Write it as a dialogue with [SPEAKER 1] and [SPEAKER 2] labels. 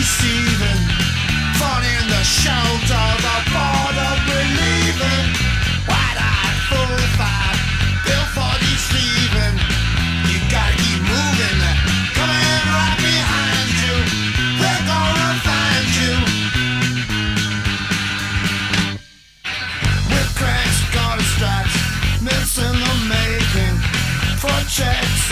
[SPEAKER 1] deceiving. Fun in the shelter, the thought of believing. Wide-eyed, full-five, Bill Forty's leaving. You gotta keep moving, coming right behind you. They're gonna find you. With cracks, garter straps, mints in the making. For checks